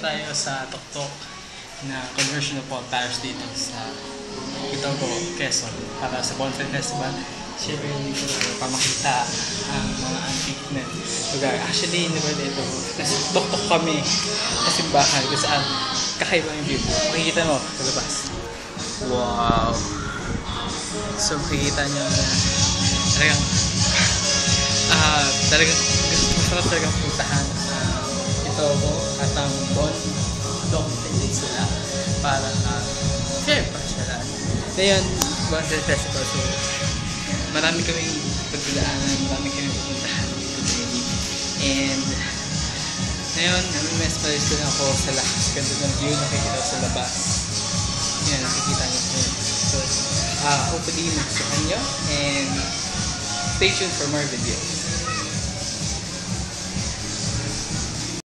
tayo sa Toktok na conversion of Paul Parish dito sa Itogo, Quezon para sa Bonfire Festival. Siyempre, hindi ko pamakita ang mga antique na lugar. Actually, ba dito? Nasa Toktok kami sa simbahan kung saan kakaiba yung view. Makikita mo sa labas. Wow! So, makikita nyo na talagang ah talagang gusto masarap talagang puntahan uh, mo at ang Bon Dong Peninsula para uh, share pa siya ngayon Bonfire Festival so marami kaming pagdadaanan marami kaming pupuntahan. Today and ngayon namimesmerize ko na ako sa lakas. Ganda ng view nakikita ko sa labas. Yan nakikita niyo po. So uh, hopefully magustuhan nyo and stay tuned for more videos